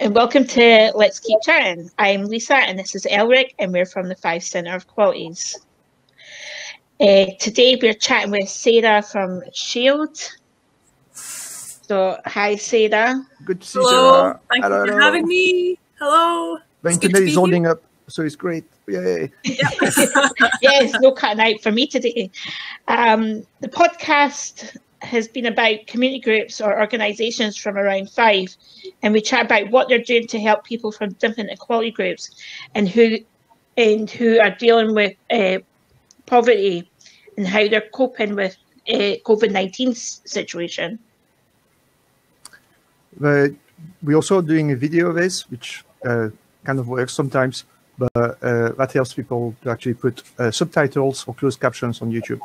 and welcome to Let's Keep Chatting. I'm Lisa and this is Elric and we're from the Fife Centre for Equalities. Uh, today we're chatting with Sarah from Shield. So, hi Sarah. Good to see Hello, Sarah. thank Hello, you for having me. Hello. The It's good internet is holding up, so it's great. Yay. Yeah. yes, no cutting out for me today. Um, the podcast has been about community groups or organisations from around Fife, and we chat about what they're doing to help people from different equality groups and who and who are dealing with uh, poverty and how they're coping with uh, COVID nineteen situation. But we're also doing a video of this, which uh, kind of works sometimes, but uh, that helps people to actually put uh, subtitles or closed captions on YouTube.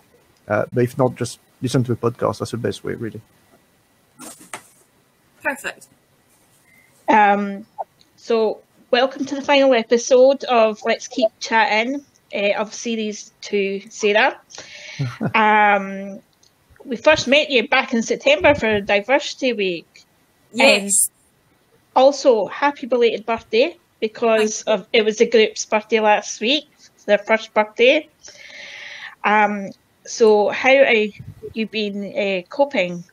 Uh, but if not, just listen to a podcast. That's the best way, really. Perfect. Um, so, welcome to the final episode of Let's Keep Chatting uh, of Series 2, Sarah. um, we first met you back in September for Diversity Week. Yes. Also, happy belated birthday because of it was the group's birthday last week, their first birthday. Um, so, how are you been uh, coping?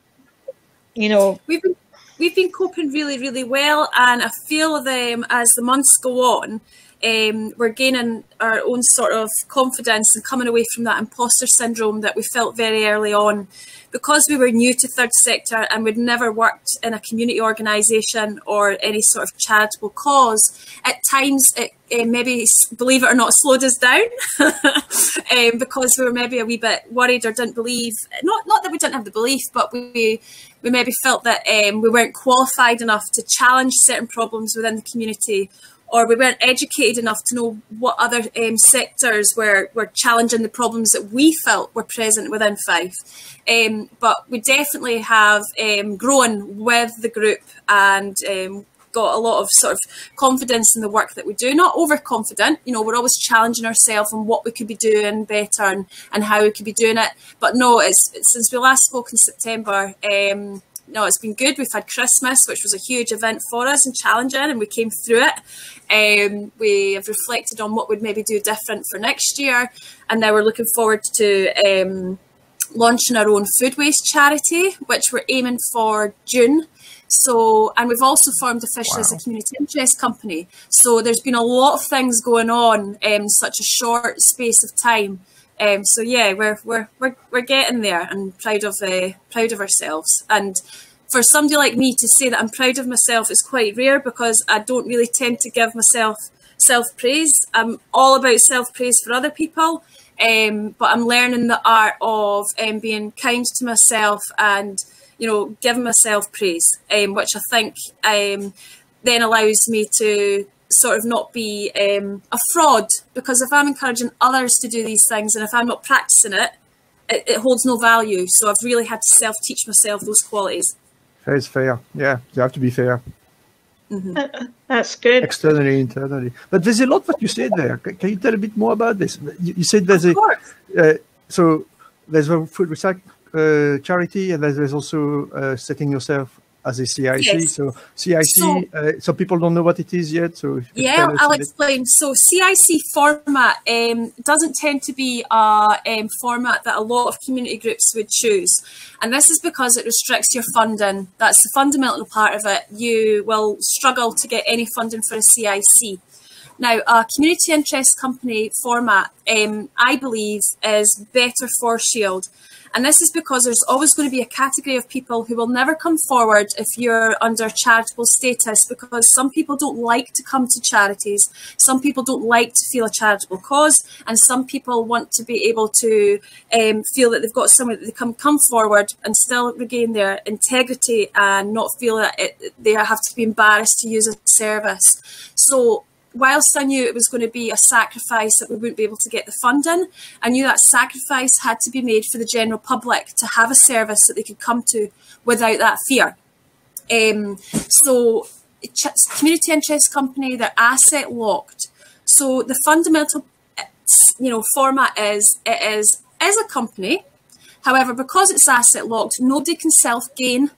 You know, we've been we've been coping really, really well, and I feel them as the months go on. Um, we're gaining our own sort of confidence and coming away from that imposter syndrome that we felt very early on. Because we were new to third sector and we'd never worked in a community organisation or any sort of charitable cause, at times it uh, maybe, believe it or not, slowed us down um, because we were maybe a wee bit worried or didn't believe, not, not that we didn't have the belief, but we, we maybe felt that um, we weren't qualified enough to challenge certain problems within the community or we weren't educated enough to know what other um, sectors were, were challenging the problems that we felt were present within Fife. Um, but we definitely have um, grown with the group and um, got a lot of sort of confidence in the work that we do. Not overconfident, you know, we're always challenging ourselves on what we could be doing better and, and how we could be doing it. But no, it's, since we last spoke in September, um, no, it's been good. We've had Christmas, which was a huge event for us and challenging, and we came through it. Um, we have reflected on what we'd maybe do different for next year, and now we're looking forward to um, launching our own food waste charity, which we're aiming for June. So, and we've also formed officially wow. as a community interest company. So, there's been a lot of things going on in such a short space of time. Um, so yeah, we're we're we're we're getting there, and proud of uh, proud of ourselves. And for somebody like me to say that I'm proud of myself is quite rare because I don't really tend to give myself self praise. I'm all about self praise for other people, um, but I'm learning the art of um, being kind to myself and you know giving myself praise, um, which I think um, then allows me to sort of not be um, a fraud because if I'm encouraging others to do these things and if I'm not practicing it, it, it holds no value. So I've really had to self teach myself those qualities. Fair is fair. Yeah, you have to be fair. Mm-hmm. Uh, that's good. Externally, internally. But there's a lot what you said there. Can, can you tell a bit more about this? You, you said there's of a uh, so there's a food recycle uh, charity, and there's, there's also uh, setting yourself as a CIC. Yes. So CIC, So- uh, some people don't know what it is yet. So if you could Yeah, tell us a I'll explain. So CIC format um, doesn't tend to be a um, format that a lot of community groups would choose. And this is because it restricts your funding. That's the fundamental part of it. You will struggle to get any funding for a CIC. Now, a community interest company format, um, I believe, is better for Shield. And this is because there's always going to be a category of people who will never come forward if you're under charitable status because some people don't like to come to charities. Some people don't like to feel a charitable cause and some people want to be able to um, feel that they've got somewhere that they can come forward and still regain their integrity and not feel that it, they have to be embarrassed to use a service. So whilst I knew it was going to be a sacrifice that we wouldn't be able to get the funding, I knew that sacrifice had to be made for the general public to have a service that they could come to without that fear. Um, so, community interest company, they're asset locked. So the fundamental, you know, format is it as is a company. However, because it's asset locked, nobody can self gain.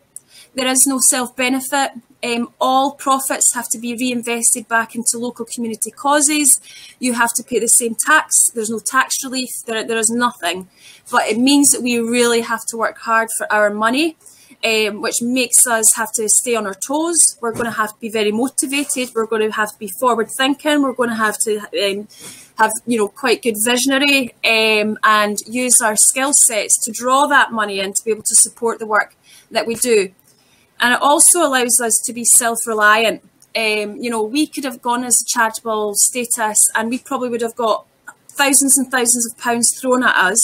There is no self benefit Um, all profits have to be reinvested back into local community causes. You have to pay the same tax. There's no tax relief. There, there is nothing. But it means that we really have to work hard for our money. Um, which makes us have to stay on our toes. We're going to have to be very motivated. We're going to have to be forward thinking. We're going to have to um, have you know quite good visionary um, and use our skill sets to draw that money in to be able to support the work that we do. And it also allows us to be self-reliant. Um, you know, we could have gone as a charitable status and we probably would have got thousands and thousands of pounds thrown at us.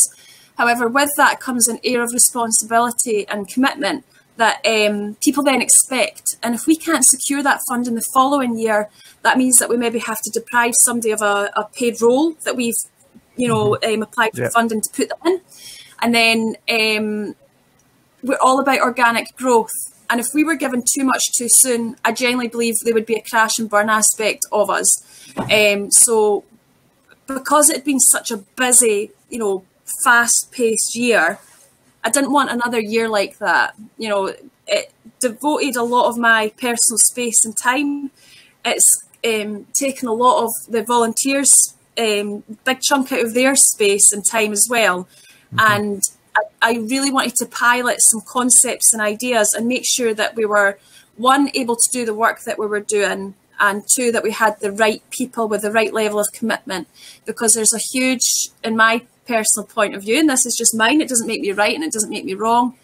However, with that comes an air of responsibility and commitment that um, people then expect. And if we can't secure that fund in the following year, that means that we maybe have to deprive somebody of a, a paid role that we've, you know, mm-hmm. um, applied for yeah. funding to put them in. And then um, we're all about organic growth. And if we were given too much too soon, I genuinely believe there would be a crash and burn aspect of us. Um, so because it had been such a busy, you know, fast paced year, I didn't want another year like that. You know, it devoted a lot of my personal space and time. It's um, taken a lot of the volunteers, um, big chunk out of their space and time as well. Mm-hmm. And I, really wanted to pilot some concepts and ideas and make sure that we were one able to do the work that we were doing and two that we had the right people with the right level of commitment because there's a huge in my personal point of view and this is just mine it doesn't make me right and it doesn't make me wrong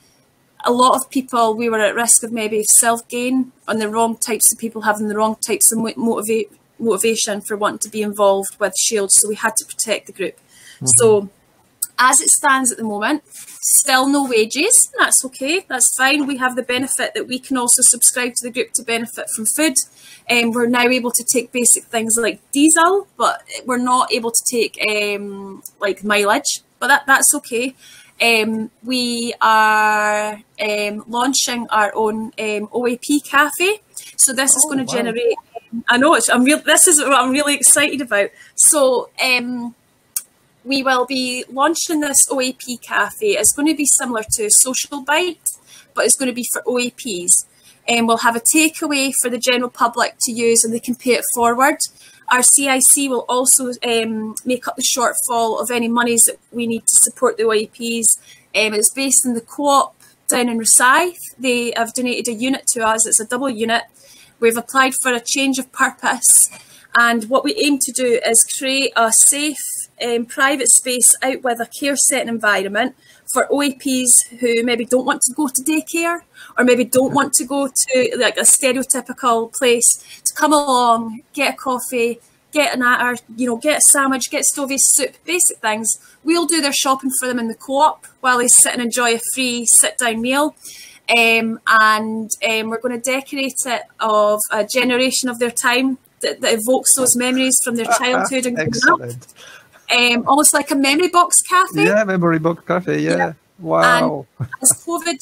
a lot of people we were at risk of maybe self gain and the wrong types of people having the wrong types of motivate motivation for wanting to be involved with shield so we had to protect the group mm-hmm. so as it stands at the moment, still no wages. That's okay. That's fine. We have the benefit that we can also subscribe to the group to benefit from food. And um, we're now able to take basic things like diesel, but we're not able to take um, like mileage. But that, that's okay. Um, we are um, launching our own um, OAP cafe. So this is oh, going to wow. generate. I know it's. I'm real. This is what I'm really excited about. So um, we will be launching this OAP cafe. It's going to be similar to Social Bite, but it's going to be for OAPs. And we'll have a takeaway for the general public to use and they can pay it forward. Our CIC will also um, make up the shortfall of any monies that we need to support the OAPs. Um, it's based in the co-op down in Rosyth. They have donated a unit to us. It's a double unit. We've applied for a change of purpose and what we aim to do is create a safe um, private space out with a care setting environment for OAPs who maybe don't want to go to daycare or maybe don't want to go to like a stereotypical place to come along, get a coffee, get an or you know, get a sandwich, get stovey soup, basic things. We'll do their shopping for them in the co-op while they sit and enjoy a free sit-down meal. Um, and um, we're going to decorate it of a generation of their time that, that evokes those memories from their childhood and growing up. Um, almost like a memory box cafe. Yeah, memory box cafe. Yeah. yeah. Wow. And as COVID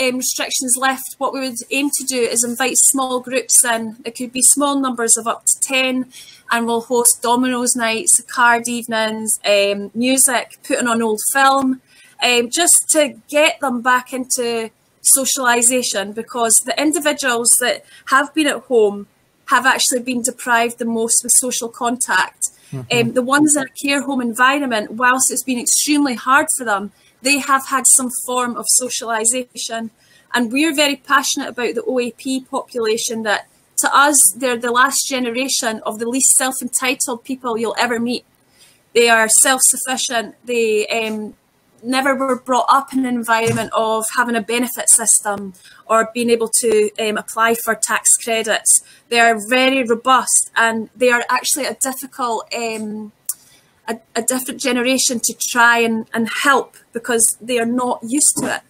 um, restrictions left, what we would aim to do is invite small groups in. It could be small numbers of up to 10, and we'll host dominoes nights, card evenings, um, music, putting on old film, um, just to get them back into socialisation because the individuals that have been at home have actually been deprived the most with social contact. Mm-hmm. Um, the ones in a care home environment, whilst it's been extremely hard for them, they have had some form of socialisation. And we're very passionate about the OAP population that to us, they're the last generation of the least self entitled people you'll ever meet. They are self sufficient. They um, never were brought up in an environment of having a benefit system or being able to um, apply for tax credits. They are very robust and they are actually a difficult, um, a, a, different generation to try and, and help because they are not used to it.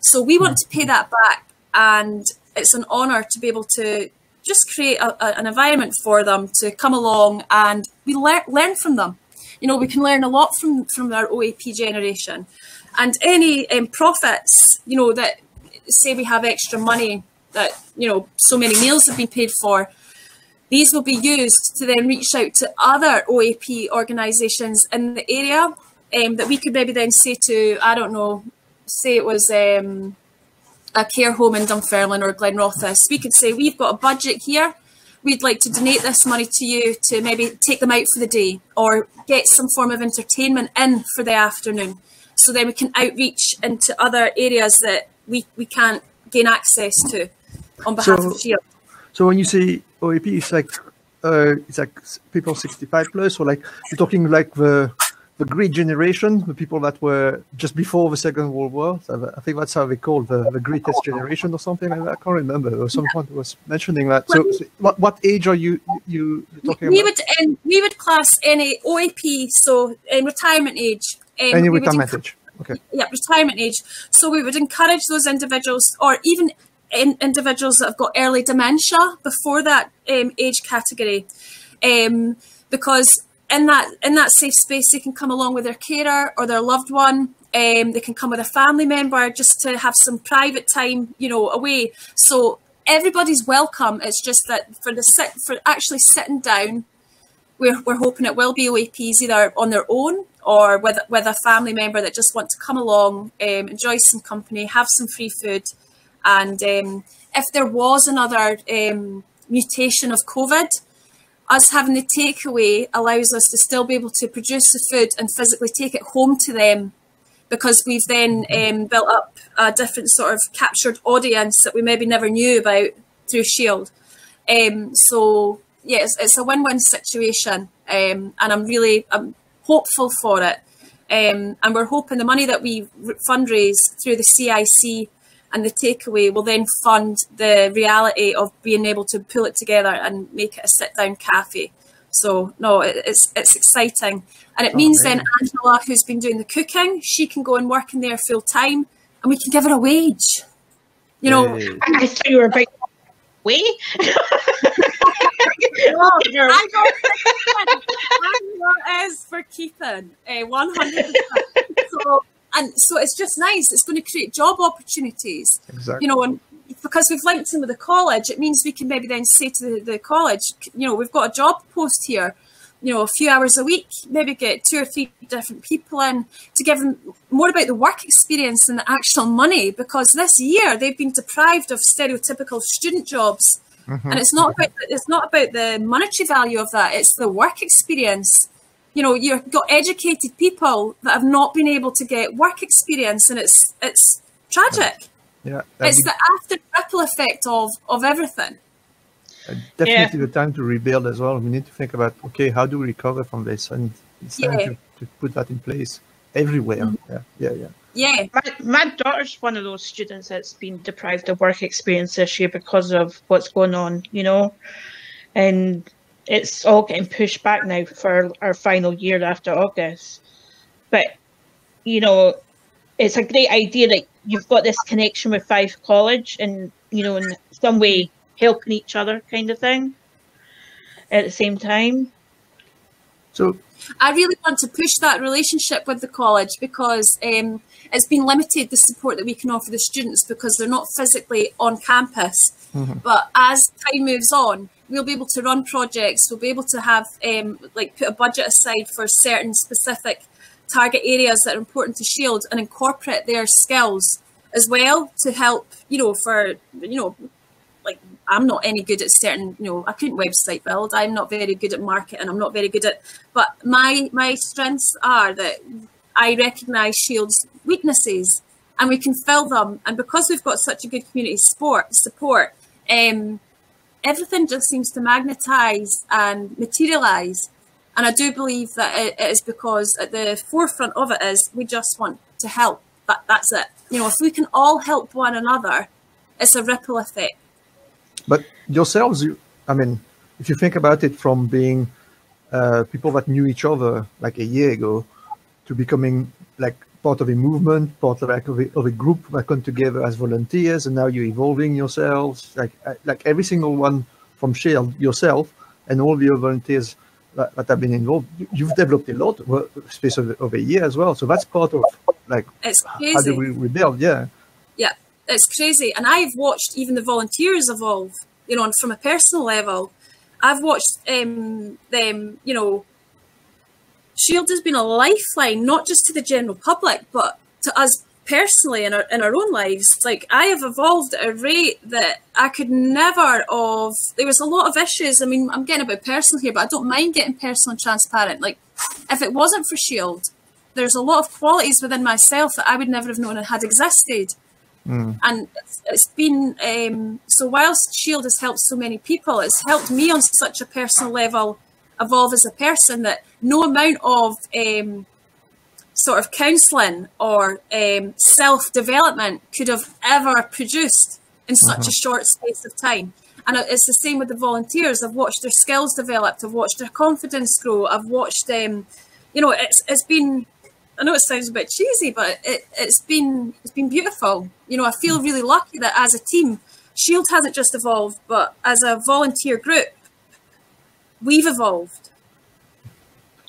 So we want to pay that back and it's an honour to be able to just create a, a, an environment for them to come along and we learn learn from them you know, we can learn a lot from, from our OAP generation. And any um, profits, you know, that say we have extra money that, you know, so many meals have been paid for, these will be used to then reach out to other OAP organisations in the area um, that we could maybe then say to, I don't know, say it was um, a care home in Dunfermline or Glenrothes, we could say we've got a budget here. We'd like to donate this money to you to maybe take them out for the day or get some form of entertainment in for the afternoon. So then we can outreach into other areas that we, we can't gain access to on behalf so, of Shield. So when you say OAP, it's like uh, it's like people 65 plus, or like you're talking like the the great generation, the people that were just before the Second World War. I think that's how they call the, the greatest generation or something like that. I can't remember. Or someone was mentioning that. So, so, what, what age are you you talking we about? Would, um, we would class any OAP, so in retirement age. Um, any retirement age. Okay. Yeah, retirement age. So we would encourage those individuals, or even in, individuals that have got early dementia before that um, age category, um, because in that in that safe space, they can come along with their carer or their loved one. Um, they can come with a family member just to have some private time, you know, away. So everybody's welcome. It's just that for the sit for actually sitting down, we're we're hoping it will be OAPs either on their own or with with a family member that just want to come along, um, enjoy some company, have some free food, and um, if there was another um, mutation of COVID us having the takeaway allows us to still be able to produce the food and physically take it home to them because we've then um, built up a different sort of captured audience that we maybe never knew about through Shield. Um, so yeah, it's, it's, a win-win situation, um, and I'm really I'm hopeful for it. Um, and we're hoping the money that we fundraise through the CIC and the takeaway will then fund the reality of being able to pull it together and make it a sit down cafe. So no, it's it's exciting, and it oh, means man. then Angela, who's been doing the cooking, she can go and work in there full time, and we can give her a wage. You know, hey. I thought you were about we. no, I know. Angela is for keeping uh, one hundred. So and so it's just nice. It's going to create job opportunities. Exactly. You know, and because we've linked in with the college, it means we can maybe then say to the, the college, you know, we've got a job post here, you know, a few hours a week, maybe get two or three different people in to give them more about the work experience than the actual money. Because this year they've been deprived of stereotypical student jobs. Mm-hmm. And it's not about it's not about the monetary value of that. It's the work experience you know you've got educated people that have not been able to get work experience and it's it's tragic yeah it's the after ripple effect of of everything definitely yeah. the time to rebuild as well we need to think about okay how do we recover from this and it's time yeah. to, to, put that in place everywhere mm-hmm. yeah yeah yeah yeah my, my daughter's one of those students that's been deprived of work experience this year because of what's going on you know and it's all getting pushed back now for our final year after August. But you know, it's a great idea that you've got this connection with Fife College and you know, in some way helping each other kind of thing at the same time. So I really want to push that relationship with the college because um, it's been limited the support that we can offer the students because they're not physically on campus. Mm-hmm. But as time moves on, we'll be able to run projects. We'll be able to have um, like put a budget aside for certain specific target areas that are important to Shield and incorporate their skills as well to help. You know, for you know, like I'm not any good at certain. You know, I couldn't website build. I'm not very good at marketing. I'm not very good at. But my my strengths are that I recognise Shield's weaknesses and we can fill them. And because we've got such a good community support, support, um, everything just seems to magnetize and materialize. And I do believe that it is because at the forefront of it is we just want to help. That, that's it. You know, if we can all help one another, it's a ripple effect. But yourselves, you, I mean, if you think about it from being uh, people that knew each other like a year ago to becoming like part of a movement, part of, like, of, a, of a group that come together as volunteers, and now you're evolving yourselves, like uh, like every single one from Shield, yourself, and all the other volunteers that, that have been involved. You've developed a lot space of, of a year as well. So that's part of like it's how do we rebuild? Yeah, yeah, it's crazy. And I've watched even the volunteers evolve. You know, and from a personal level, I've watched um, them. You know Shield has been a lifeline, not just to the general public, but to us personally in our in our own lives, like I have evolved at a rate that I could never of. There was a lot of issues. I mean, I'm getting a bit personal here, but I don't mind getting personal and transparent. Like, if it wasn't for Shield, there's a lot of qualities within myself that I would never have known had existed. Mm. And it's, it's been um, so. Whilst Shield has helped so many people, it's helped me on such a personal level evolve as a person that no amount of um, sort of counselling or um, self development could have ever produced in such uh-huh. a short space of time. And it's the same with the volunteers. I've watched their skills develop. I've watched their confidence grow. I've watched them. Um, you know, it's it's been. I know it sounds a bit cheesy, but it, it's been it's been beautiful. You know, I feel really lucky that as a team, Shield hasn't just evolved, but as a volunteer group, we've evolved.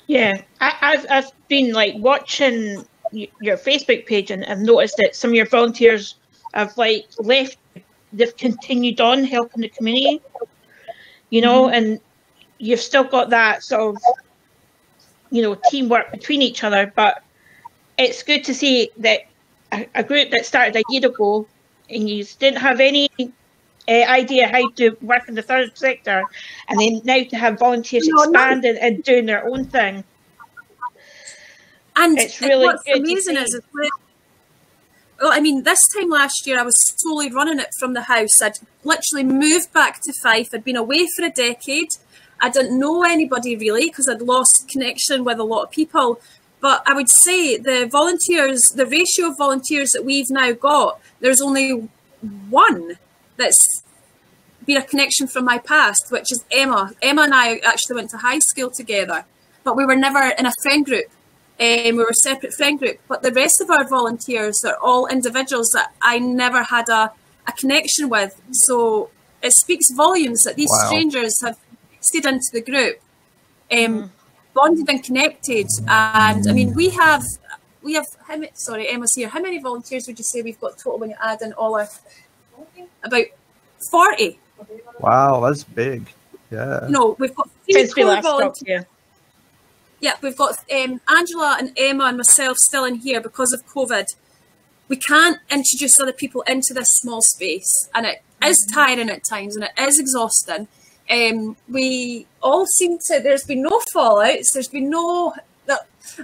Yeah, I, have I've been like watching your Facebook page and I've noticed that some of your volunteers have like left, they've continued on helping the community, you know, mm-hmm. and you've still got that sort of, you know, teamwork between each other. But it's good to see that a, a group that started a year ago and you didn't have any uh, idea how to work in the third sector, and then now to have volunteers no, expanding no. and doing their own thing. And it's really what's amazing is, well, I mean, this time last year I was slowly running it from the house. I'd literally moved back to Fife. I'd been away for a decade. I didn't know anybody really because I'd lost connection with a lot of people. But I would say the volunteers, the ratio of volunteers that we've now got, there's only one that's been a connection from my past, which is Emma. Emma and I actually went to high school together, but we were never in a friend group. Um, we were a separate friend group, but the rest of our volunteers are all individuals that I never had a, a connection with. So it speaks volumes that these wow. strangers have stayed into the group, um, mm. Bonded and connected. And I mean, we have we have how many? Sorry, Emma's here. How many volunteers would you say we've got total when you add in all our about 40. Wow, that's big. Yeah. No, we've got three core volunteers. Yeah, we've got um, Angela and Emma and myself still in here because of COVID. We can't introduce other people into this small space, and it is tiring at times and it is exhausting. Um, we all seem to. There's been no fallouts. There's been no. no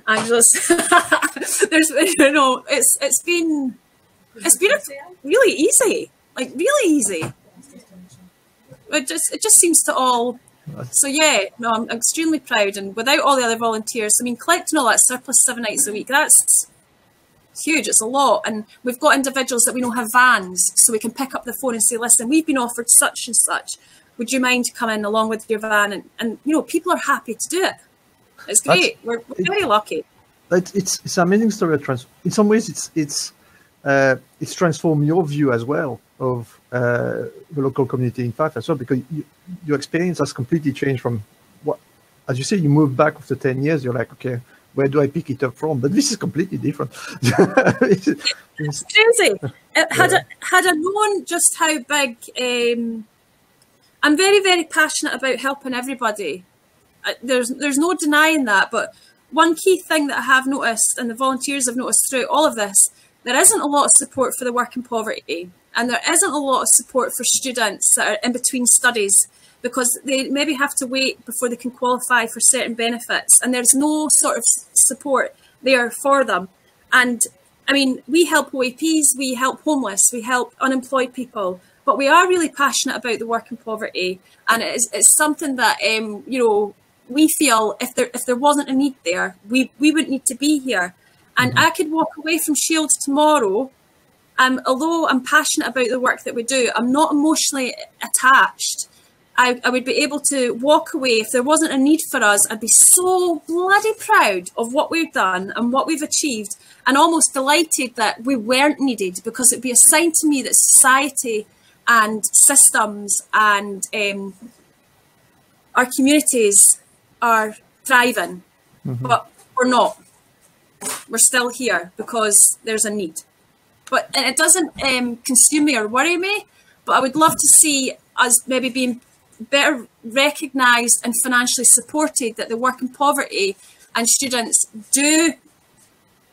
Angela's. there's been you know. It's it's been it's been really easy like really easy. It just it just seems to all. So yeah, no, I'm extremely proud, and without all the other volunteers, I mean, collecting all that surplus seven nights a week, that's huge. It's a lot, and we've got individuals that we know have vans, so we can pick up the phone and say, "Listen, we've been offered such and such. Would you mind coming along with your van?" And, and you know, people are happy to do it. It's great. We're, we're, very lucky. It's it's an amazing story. Of trans- In some ways, it's it's uh, it's transformed your view as well of uh, the local community in Fife as well, because you, your experience has completely changed from what, as you say, you moved back after 10 years, you're like, okay, where do I pick it up from? But this is completely different. it's, it's, crazy. Had, yeah. I, had I known just how big, um, I'm very, very passionate about helping everybody. Uh, there's, there's no denying that, but one key thing that I have noticed, and the volunteers have noticed throughout all of this, there isn't a lot of support for the working poverty and there isn't a lot of support for students that are in between studies because they maybe have to wait before they can qualify for certain benefits and there's no sort of support there for them and I mean we help OAPs we help homeless we help unemployed people but we are really passionate about the work in poverty and it's, it's something that um, you know we feel if there if there wasn't a need there we we wouldn't need to be here and mm-hmm. I could walk away from Shields tomorrow. Um, although I'm passionate about the work that we do, I'm not emotionally attached. I, I would be able to walk away if there wasn't a need for us. I'd be so bloody proud of what we've done and what we've achieved, and almost delighted that we weren't needed because it'd be a sign to me that society and systems and um, our communities are thriving, mm-hmm. but we're not we're still here because there's a need. But and it doesn't um, consume me or worry me. But I would love to see us maybe being better recognised and financially supported that the work in poverty and students do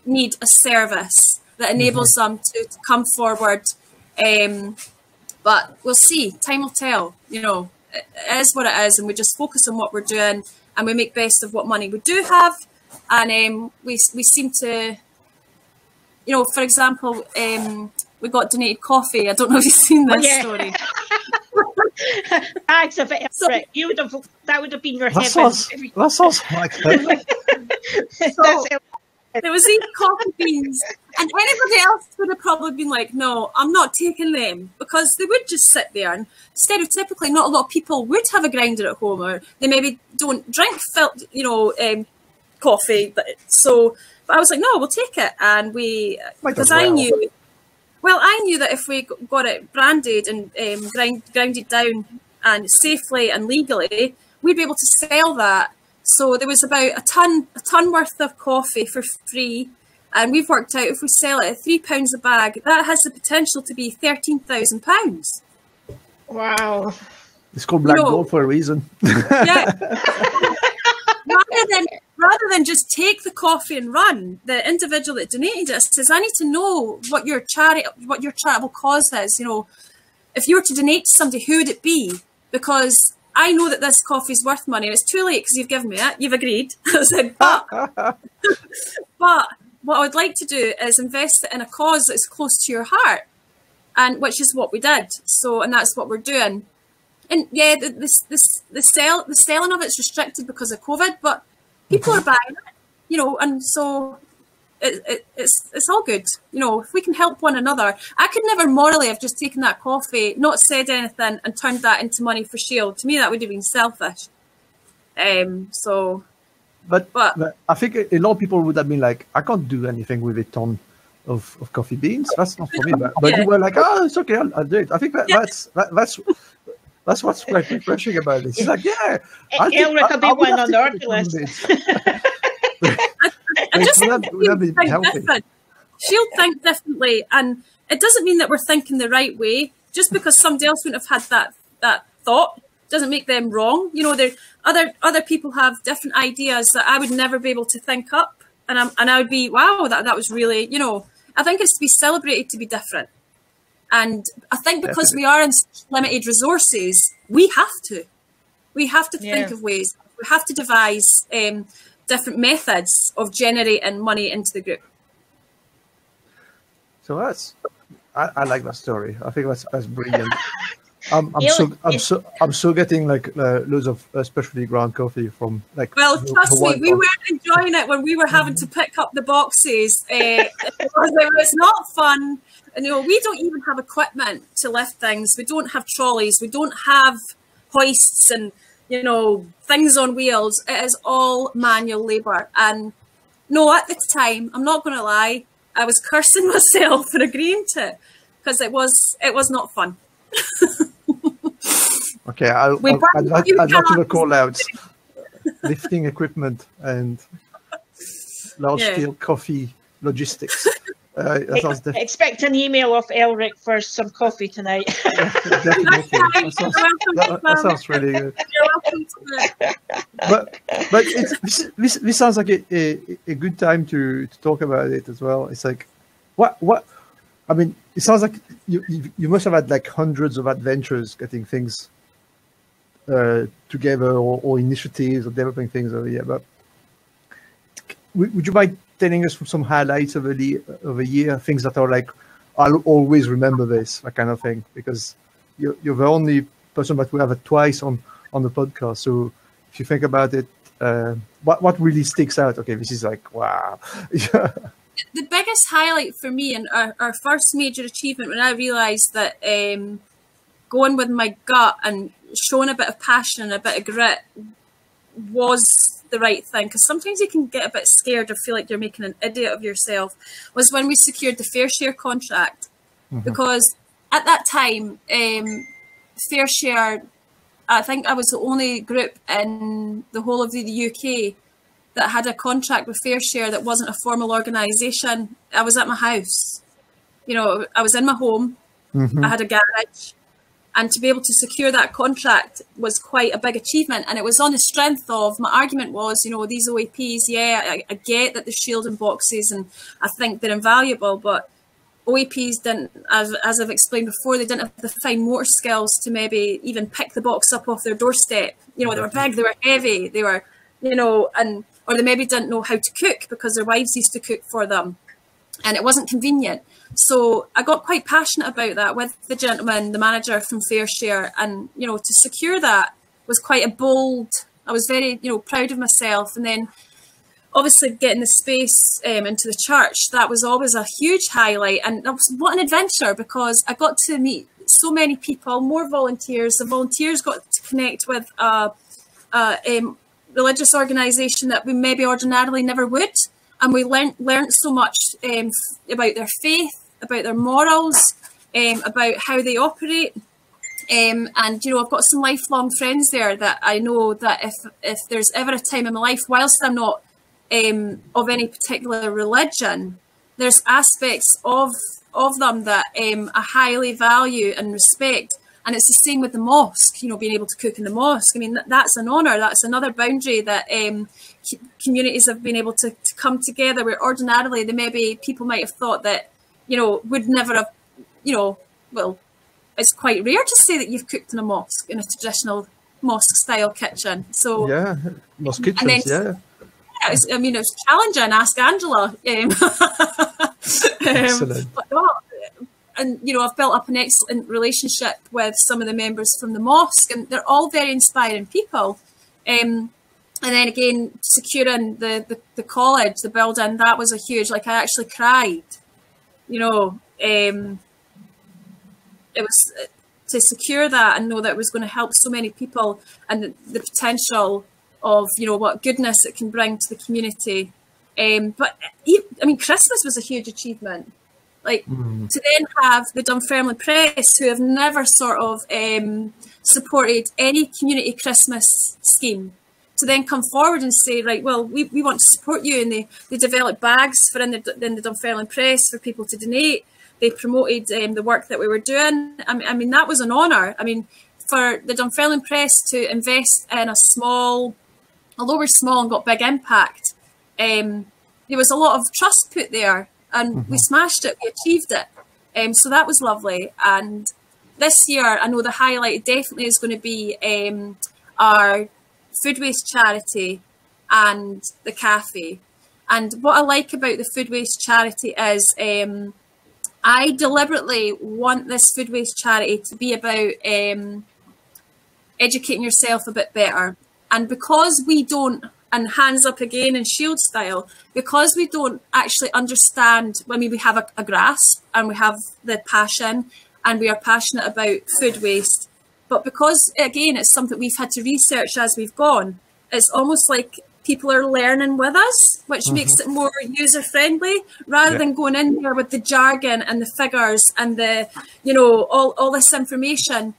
need a service that enables them to, to come forward. Um, but we'll see. Time will tell. You know, it is what it is, and we just focus on what we're doing, and we make best of what money we do have, and um, we we seem to, you know, for example, um, we got donated coffee. I don't know if you've seen this yeah. story. Bags of it. So- you would have that would have been your That heaven. sounds, Every- that sounds like That's it. There was these coffee beans, and anybody else would have probably been like, "No, I'm not taking them," because they would just sit there. And stereotypically, not a lot of people would have a grinder at home, or they maybe don't drink, you know, um, coffee. But so, but I was like, "No, we'll take it," and we because as I knew. Well, I knew that if we got it branded and um, grind, grounded down and safely and legally, we'd be able to sell that. So there was about a ton, a ton worth of coffee for free, and we've worked out if we sell it at three pounds a bag, that has the potential to be thirteen thousand pounds. Wow. It's called Black No. Gold for a reason. Yeah. rather than rather than just take the coffee and run, the individual that donated it says, "I need to know what your charity, what your charitable cause is." You know, if you were to donate to somebody, who would it be? Because I know that this coffee is worth money, and it's too late because you've given me it. You've agreed. I said, but but what I would like to do is invest it in a cause that's close to your heart, and which is what we did. So, and that's what we're doing. And yeah, the the the, the sell the selling of it's restricted because of COVID, but people are mm-hmm. buying it, you know, and so it, it, it's it's all good. You know, if we can help one another, I could never morally have just taken that coffee, not said anything, and turned that into money for Shield. To me, that would have been selfish. Um. So But, But- but I think a a lot of people would have been like, I can't do anything with a ton of, of coffee beans. That's not for me. But, but Yeah. you were like, oh, it's okay, I'll, I'll do it. I think that, Yeah. that's that, that's that's what's quite refreshing about this. It's like, yeah, I'll take- Elric will be I- I would one on the order list. beans. I just would that- think would that think healthy? different. Shield think differently, and it doesn't mean that we're thinking the right way. Just because somebody else wouldn't have had that that thought doesn't make them wrong. You know, there other other people have different ideas that I would never be able to think up, and I'm and I would be wow that that was really you know. I think it's to be celebrated to be different, and I think because we are in limited resources, we have to we have to think of ways we have to devise um, different methods of generating money into the group. So that's I, I like that story. I think that's that's brilliant. I'm, I'm so I'm so I'm so getting like uh, loads of uh, specialty ground coffee from like well the- trust me we weren't enjoying it when we were having to pick up the boxes uh, because it was not fun. And you know we don't even have equipment to lift things. We don't have trolleys. We don't have hoists and you know things on wheels it is all manual labor and no at the time i'm not going to lie i was cursing myself for agreeing to it because it was it was not fun Okay, I'll, we I'll, I'd, like, I'd like to call out lifting equipment and large Yeah. scale coffee logistics. Uh, that sounds def- Expect an email off Elric for some coffee tonight. definitely. That sounds, that, that sounds really good. You're welcome to it. But but it's, this, this this sounds like a, a, a good time to, to talk about it as well. It's like what what I mean. It sounds like you you, you must have had like hundreds of adventures getting things uh, together or, or initiatives or developing things over here. But would, would you mind telling us some highlights of a of a year, things that are like I'll always remember this, that kind of thing, because you're, you're the only person that we have it twice on on the podcast. So if you think about it, uh, what what really sticks out? Okay, this is like wow. the biggest highlight for me and our, our first major achievement when I realised that um, going with my gut and showing a bit of passion and a bit of grit was the right thing because sometimes you can get a bit scared or feel like you're making an idiot of yourself was when we secured the FareShare contract because at that time um, FareShare I think I was the only group in the whole of the, the UK that had a contract with FareShare that wasn't a formal organisation. I was at my house. You know, I was in my home. I had a garage, And to be able to secure that contract was quite a big achievement. And it was on the strength of my argument was, you know, these OAPs, yeah, I, I get that they're shielding boxes and I think they're invaluable, but OAPs didn't, as, as I've explained before, they didn't have the fine motor skills to maybe even pick the box up off their doorstep. You know, they were big, they were heavy, they were, you know, and or they maybe didn't know how to cook because their wives used to cook for them, and it wasn't convenient. So I got quite passionate about that with the gentleman, the manager from FareShare, and you know, to secure that was quite a bold. I was very, you know, proud of myself, and then obviously getting the space um, into the church that was always a huge highlight and was, what an adventure because i got to meet so many people more volunteers the volunteers got to connect with a, a um, religious organisation that we maybe ordinarily never would and we learned learned so much um, about their faith about their morals um, about how they operate um, and you know I've got some lifelong friends there that I know that if if there's ever a time in my life whilst I'm not um, of any particular religion, there's aspects of of them that um, I highly value and respect. And it's the same with the mosque, you know, being able to cook in the mosque. I mean, that, that's an honour. That's another boundary that um, communities have been able to, to, come together where ordinarily they maybe people might have thought that, you know, would never have, you know, well, it's quite rare to say that you've cooked in a mosque, in a traditional mosque style kitchen. So, yeah, mosque kitchens, yeah was, I mean, it was challenging. Ask Angela. Um. Um, but, and you know, I've built up an excellent relationship with some of the members from the mosque, and they're all very inspiring people. Um, and then again, securing the, the, the college, the building, that was a huge. Like I actually cried. You know, um, it was to secure that and know that it was going to help so many people and the, the potential of you know what goodness it can bring to the community. Um, but I mean, Christmas was a huge achievement. Like mm. to then have the Dunfermline Press, who have never sort of um, supported any community Christmas scheme, to then come forward and say, right, well, we, we want to support you, and they, they developed bags for in the in the Dunfermline Press for people to donate. They promoted um, the work that we were doing. I mean, I mean that was an honour. I mean, for the Dunfermline Press to invest in a small although we're small and got big impact, um, there was a lot of trust put there and mm-hmm. we smashed it, we achieved it. Um, so that was lovely. And this year, I know the highlight definitely is going to be um, our food waste charity and the cafe. And what I like about the food waste charity is um, I deliberately want this food waste charity to be about um, educating yourself a bit better. And because we don't, and hands up again in shield style, because we don't actually understand, I mean, we have a, a grasp and we have the passion and we are passionate about food waste. But because, again, it's something we've had to research as we've gone, it's almost like people are learning with us, which mm-hmm. makes it more user friendly rather yeah. than going in there with the jargon and the figures and the, you know, all, all this information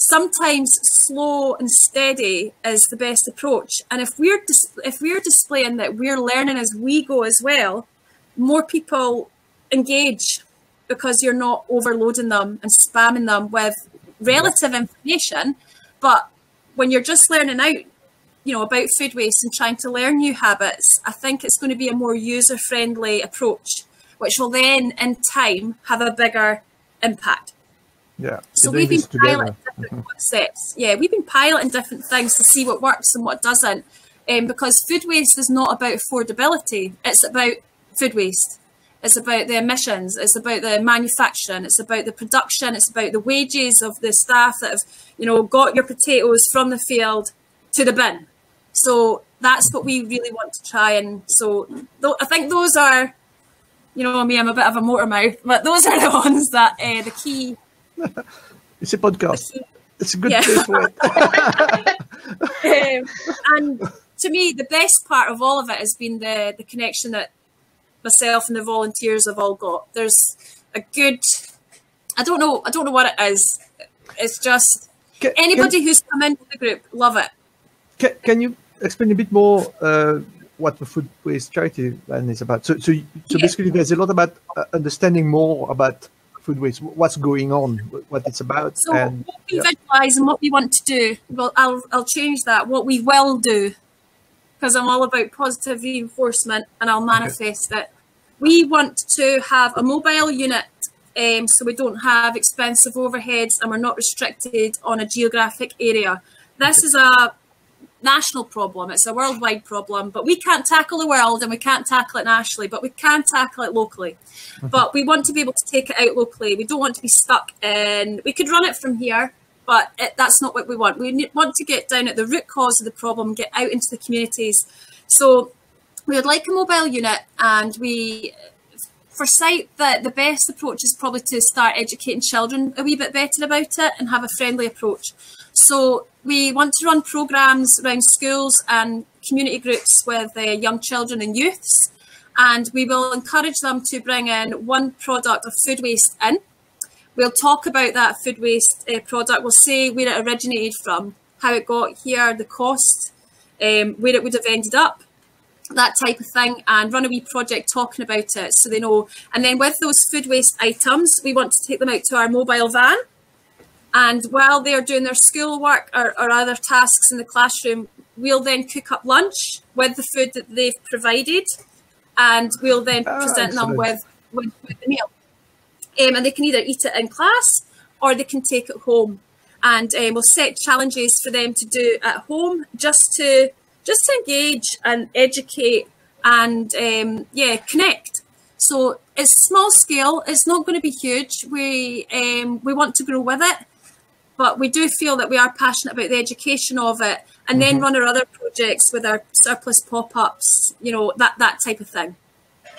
sometimes slow and steady is the best approach. And if we're dis- if we're displaying that we're learning as we go as well, more people engage because you're not overloading them and spamming them with relative information. But when you're just learning out, you know, about food waste and trying to learn new habits, I think it's going to be a more user friendly approach, which will then in time have a bigger impact. Yeah. So we've been piloting different mm-hmm. concepts. Yeah, we've been piloting different things to see what works and what doesn't. Um, because food waste is not about affordability. It's about food waste. It's about the emissions. It's about the manufacturing. It's about the production. It's about the wages of the staff that have, you know, got your potatoes from the field to the bin. So that's what we really want to try. And so th- I think those are, you know, me, I'm a bit of a motor mouth, but those are the ones that uh, the key it's a podcast. It's a good yeah. place for it. um, and to me, the best part of all of it has been the the connection that myself and the volunteers have all got. There's a good. I don't know. I don't know what it is. It's just can, anybody can, who's come into the group love it. Can, can you explain a bit more uh, what the food waste charity plan is about? So, so, so yeah. basically, there's a lot about uh, understanding more about food waste, what's going on, what it's about. So and, what we yeah. visualize and what we want to do, well, I'll, I'll change that. What we will do, because I'm all about positive reinforcement and I'll manifest okay. it. We want to have a mobile unit um, so we don't have expensive overheads and we're not restricted on a geographic area. This is a national problem. It's a worldwide problem, but we can't tackle the world and we can't tackle it nationally, but we can tackle it locally. Mm-hmm. But we want to be able to take it out locally. We don't want to be stuck in, we could run it from here, but it, that's not what we want. We want to get down at the root cause of the problem, get out into the communities. So we would like a mobile unit and we foresight that the best approach is probably to start educating children a wee bit better about it and have a friendly approach. So we want to run programs around schools and community groups with uh, young children and youths, and we will encourage them to bring in one product of food waste in. We'll talk about that food waste uh, product. We'll say where it originated from, how it got here, the cost, um, where it would have ended up, that type of thing and run a wee project talking about it so they know. And then with those food waste items, we want to take them out to our mobile van. And while they're doing their schoolwork or, or other tasks in the classroom, we'll then cook up lunch with the food that they've provided and we'll then oh, present them with, with, with, the meal. Um, and they can either eat it in class or they can take it home. And um, we'll set challenges for them to do at home just to just to engage and educate and um, yeah, connect. So it's small scale. It's not going to be huge. We um, we want to grow with it, but we do feel that we are passionate about the education of it, and mm-hmm. then run our other projects with our surplus pop ups. You know that that type of thing.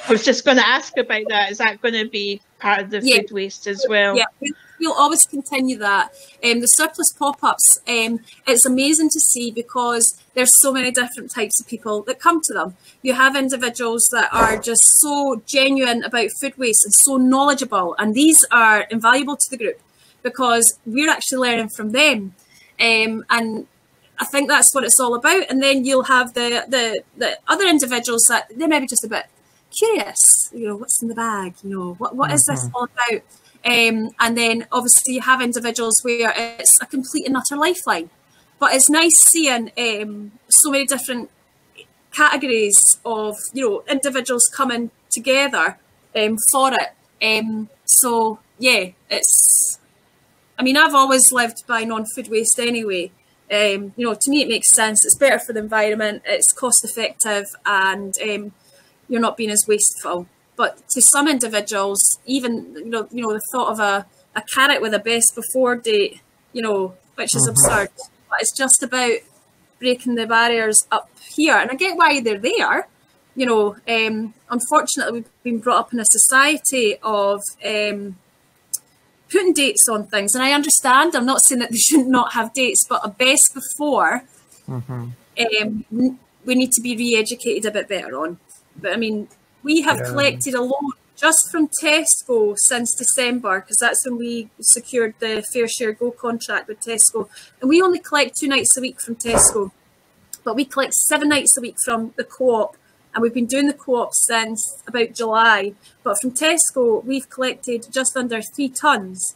I was just going to ask about that. Is that going to be part of the yeah. food waste as well? Yeah, we'll always continue that. Um, the surplus pop-ups, um, it's amazing to see because there's so many different types of people that come to them. You have individuals that are just so genuine about food waste and so knowledgeable, and these are invaluable to the group because we're actually learning from them. Um, and I think that's what it's all about. And then you'll have the, the, the other individuals that they may be just a bit curious, you know, what's in the bag, you know, what, what mm-hmm. is this mm-hmm. all about? Um, and then obviously you have individuals where it's a complete and utter lifeline. But it's nice seeing um, so many different categories of you know individuals coming together um, for it. Um, so yeah, it's. I mean, I've always lived by non-food waste anyway. Um, you know, to me it makes sense. It's better for the environment. It's cost effective, and um, you're not being as wasteful. But to some individuals, even you know, you know, the thought of a, a carrot with a best before date, you know, which is mm-hmm. absurd. But it's just about breaking the barriers up here, and I get why they're there. You know, um, unfortunately, we've been brought up in a society of um, putting dates on things, and I understand. I'm not saying that they should not have dates, but a best before, mm-hmm. um, we need to be re-educated a bit better on. But I mean, we have yeah. collected alone just from Tesco since December, because that's when we secured the FareShare Go contract with Tesco. And we only collect two nights a week from Tesco, but we collect seven nights a week from the co op. And we've been doing the co op since about July. But from Tesco, we've collected just under three tonnes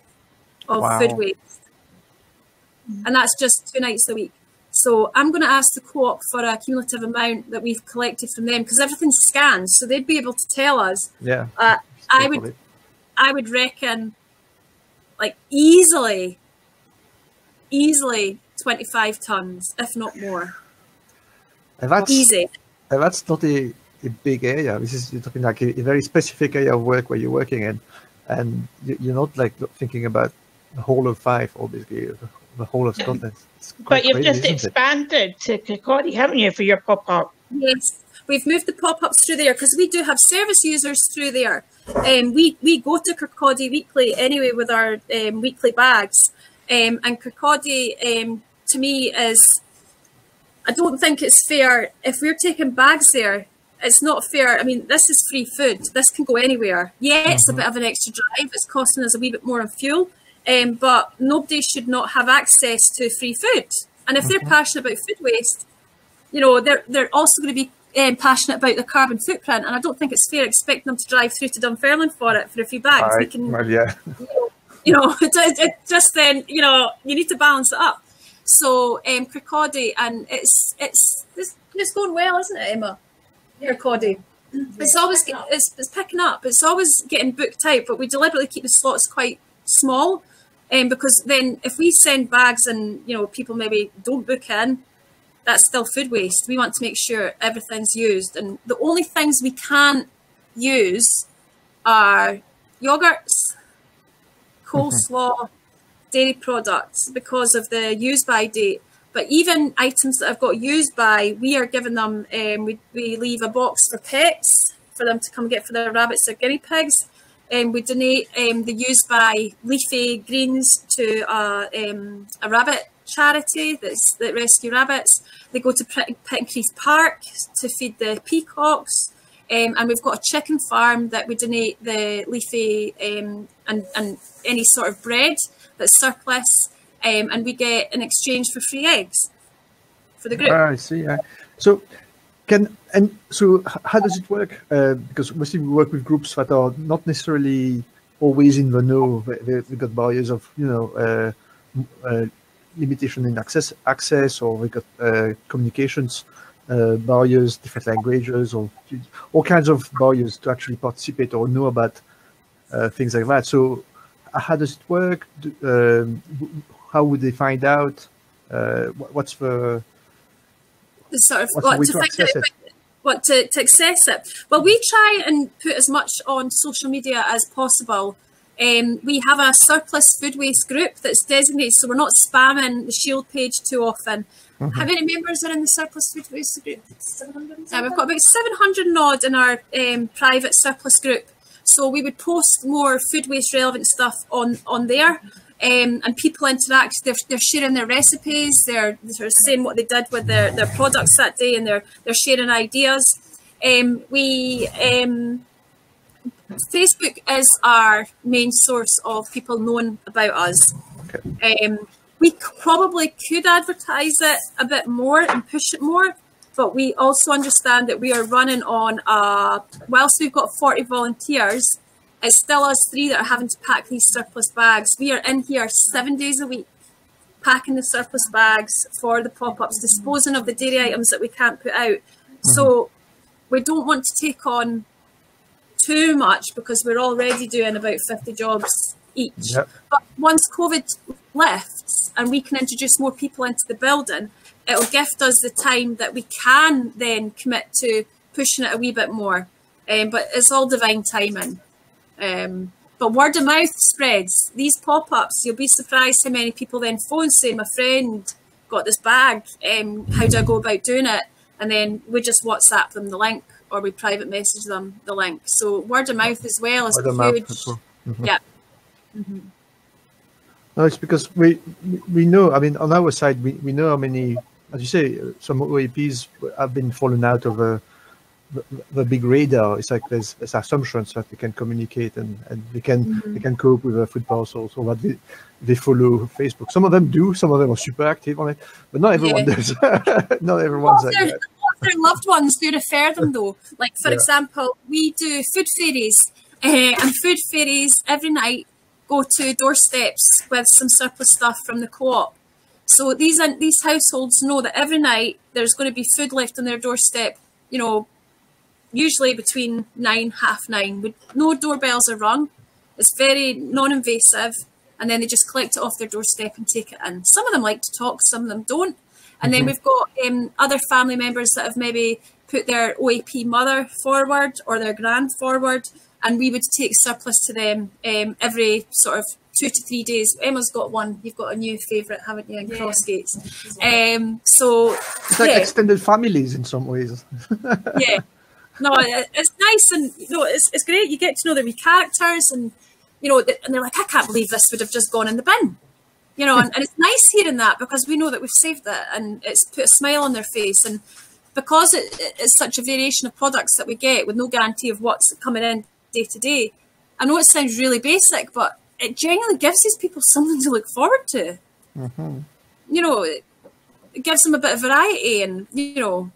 of wow. food waste. Mm-hmm. And that's just two nights a week. So I'm going to ask the co-op for a cumulative amount that we've collected from them because everything's scanned, so they'd be able to tell us. Yeah. Uh, I would, I would reckon, like easily, easily 25 tons, if not more. And that's easy. And that's not a, a big area. This is you're talking like a, a, very specific area of work where you're working in, and you're not like thinking about the whole of Fife or basically the whole of Scotland. But you've crazy, just expanded it? to Kirkcaldy, haven't you, for your pop up? Yes, we've moved the pop ups through there because we do have service users through there. Um, we we go to Kirkcaldy weekly anyway with our um, weekly bags, um, and Kirkcaldy um, to me is. I don't think it's fair if we're taking bags there. It's not fair. I mean, this is free food. This can go anywhere. Yeah, it's mm-hmm. a bit of an extra drive. It's costing us a wee bit more on fuel, um, but nobody should not have access to free food. And if they're mm-hmm. passionate about food waste, you know, they're they're also going to be um, passionate about the carbon footprint, and I don't think it's fair expecting them to drive through to Dunfermline for it for a few bags. Right. Can, Well, yeah. you know, it, it, it just then, you know, you need to balance it up. So, um, Kirkcaldy, and it's, it's it's it's going well, isn't it, Emma? Kirkcaldy. It's always it's, it's picking up. It's always getting booked out, but we deliberately keep the slots quite small, um, because then if we send bags and you know people maybe don't book in, that's still food waste. We want to make sure everything's used, and the only things we can't use are yogurts, coleslaw, dairy products because of the use by date. But even items that have got used by, we are giving them, um, we, we leave a box for pets for them to come get for their rabbits or guinea pigs. And we donate um, the used by leafy greens to a, um, a rabbit charity that's, that rescue rabbits. They go to Pittencrieff Park to feed the peacocks. Um, and we've got a chicken farm that we donate the leafy um, and, and any sort of bread that's surplus, um, and we get in exchange for free eggs for the group. Ah, I see. Yeah. So, can and so how does it work? Uh, because mostly we work with groups that are not necessarily always in the know. They, they got barriers of you know uh, uh, limitation in access, access, or we got uh, communications uh, barriers, different languages, or all kinds of barriers to actually participate or know about things like that. So, how does it work? Do, um, how would they find out? What's The sort of What's the what to, to find access out, it? what to, to access it. Well, we try and put as much on social media as possible. Um, we have a surplus food waste group that's designated, so we're not spamming the Shield page too often. Mm-hmm. How many members are in the surplus food waste group? Yeah, we've got about 700 and odd in our um, private surplus group. So we would post more food waste relevant stuff on, on there. Um, and people interact, they're, they're sharing their recipes, they're, they're saying what they did with their, their products that day, and they're, they're sharing ideas. Um, we um, Facebook is our main source of people knowing about us. Um, we probably could advertise it a bit more and push it more, but we also understand that we are running on whilst we've got 40 volunteers, it's still us three that are having to pack these surplus bags. We are in here seven days a week packing the surplus bags for the pop-ups, disposing of the dairy items that we can't put out. So we don't want to take on too much because we're already doing about 50 jobs each. Yep. But once COVID lifts and we can introduce more people into the building, it'll gift us the time that we can then commit to pushing it a wee bit more. Um, but it's all divine timing. Um, but word of mouth spreads. These pop ups, you'll be surprised how many people then phone saying, My friend got this bag. Um, how do I go about doing it? And then we just WhatsApp them the link or we private message them the link. So word of mouth as well is Word of mouth huge. as well. Yeah. No, it's because we we know. I mean, on our side, we, we know how many, as you say, some OAPs have been fallen out of a, the, the big radar. It's like there's, there's assumptions that they can communicate and, and they can they can cope with a food parcels or what they, they follow Facebook. Some of them do. Some of them are super active on it, but not everyone Yeah. does. not everyone's Lots like of, that. their loved ones do refer them though. Like for Yeah. example, we do food fairies, uh, and food fairies every night go to doorsteps with some surplus stuff from the co-op. So these these households know that every night there's going to be food left on their doorstep. You know, usually between nine half nine. With no doorbells are rung. It's very non-invasive, and then they just collect it off their doorstep and take it in. Some of them like to talk, some of them don't. And then we've got um, other family members that have maybe put their OAP mother forward or their grand forward, and we would take surplus to them um, every sort of two to three days. Emma's got one. You've got a new favourite, haven't you, in Yeah. Crossgates? Um, so It's like yeah. extended families in some ways. yeah. No, it- it's nice and you know it's, it's great. You get to know the wee characters and you know and they're like, I can't believe this would have just gone in the bin. You know, and, and it's nice hearing that because we know that we've saved it and it's put a smile on their face and because it, it- it's such a variation of products that we get with no guarantee of what's coming in day to day. I know it sounds really basic, but it genuinely gives these people something to look forward to. Mm-hmm. You know, it, it gives them a bit of variety and you know,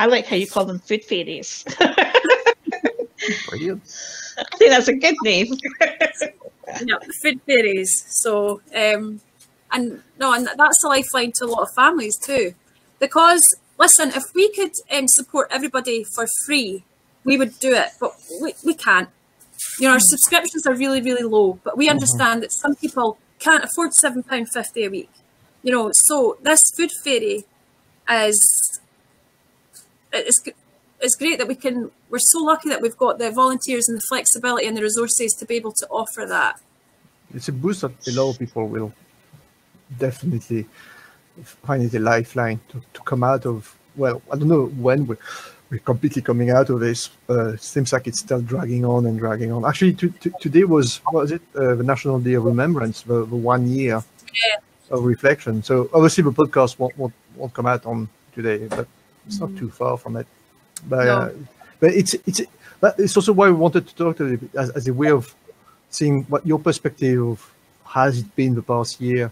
I like how you call them food fairies. Brilliant. I think that's a good name. yeah, food fairies. So, um, and no, and that's a lifeline to a lot of families too. Because listen, if we could um, support everybody for free, we would do it, but we, we can't. You know, our subscriptions are really, really low, but we understand that some people can't afford seven pound fifty a week. You know, so this food fairy is it's it's great that we can. We're so lucky that we've got the volunteers and the flexibility and the resources to be able to offer that. It's a boost that a lot of people will definitely find it a lifeline to, to come out of. Well, I don't know when we're, we're completely coming out of this. Uh, it seems like it's still dragging on and dragging on. Actually, to, to, today was what was it? Uh, the National Day of Remembrance, the, the one year Yeah. of reflection. So obviously the podcast won't, won't, won't come out on today, but it's not too far from it. But, No. uh, but it's it's but it's also why we wanted to talk to you as, as a way of seeing what your perspective of has it been the past year,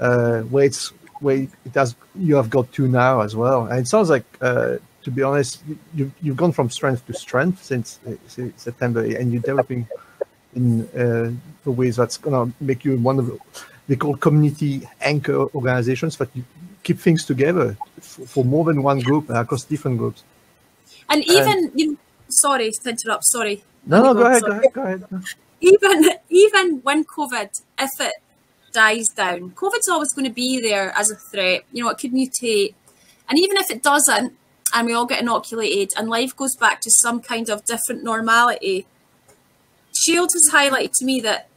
uh, where it's where it has you have got to now as well. And it sounds like, uh, to be honest, you, you you've gone from strength to strength since uh, September, and you're developing in uh, the ways that's gonna make you one of the they call community anchor organizations that keep things together for, for more than one group across different groups. And even you know, sorry to interrupt. Sorry. No, no, go ahead, go ahead, go ahead. even even when COVID, if it dies down, COVID's always going to be there as a threat. You know, it could mutate, and even if it doesn't, and we all get inoculated, and life goes back to some kind of different normality, Shield has highlighted to me that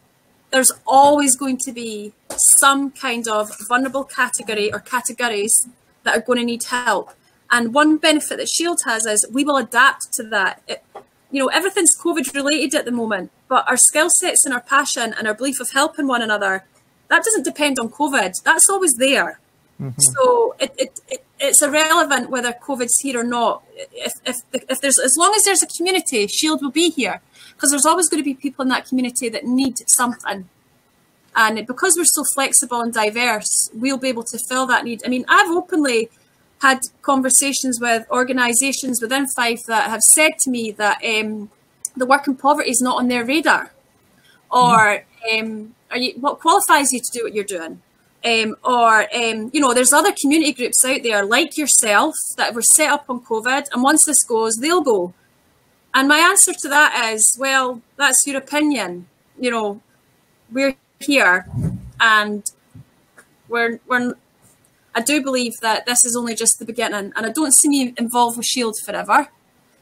there's always going to be some kind of vulnerable category or categories that are going to need help. And one benefit that Shield has is we will adapt to that. It, you know, everything's COVID related at the moment, but our skill sets and our passion and our belief of helping one another, that doesn't depend on COVID. That's always there. Mm-hmm. So it, it, it, it's irrelevant whether COVID's here or not. If, if, if there's, as long as there's a community, Shield will be here because there's always going to be people in that community that need something. And because we're so flexible and diverse, we'll be able to fill that need. I mean, I've openly had conversations with organisations within Fife that have said to me that um, the working poverty is not on their radar, or um, are you, what qualifies you to do what you're doing, um, or um, you know, there's other community groups out there like yourself that were set up on COVID, and once this goes, they'll go. And my answer to that is, well, that's your opinion. You know, we're here, and we're we're. I do believe that this is only just the beginning, and I don't see me involved with Shield forever.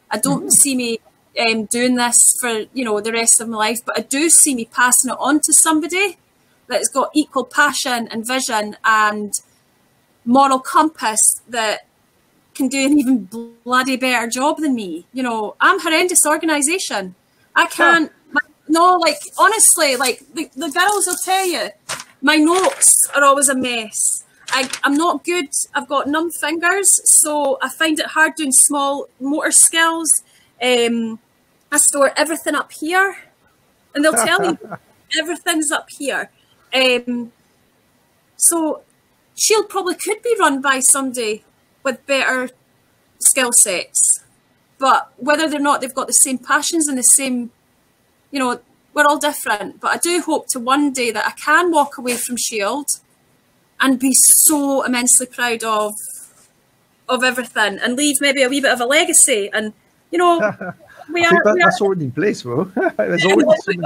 I don't see me um, doing this for you know the rest of my life, but I do see me passing it on to somebody that's got equal passion and vision and moral compass that can do an even bloody better job than me. You know, I'm horrendous organisation. I can't. my- no, like honestly, like the, the girls will tell you, my notes are always a mess. I, I'm not good. I've got numb fingers, so I find it hard doing small motor skills. Um, I store everything up here, and they'll tell you everything's up here. Um, so Shield probably could be run by somebody with better skill sets, but whether or not they've got the same passions and the same, you know, we're all different. But I do hope to one day that I can walk away from Shield and be so immensely proud of of everything and leave maybe a wee bit of a legacy. And you know, we are, that, we are that's already in place, bro. There's already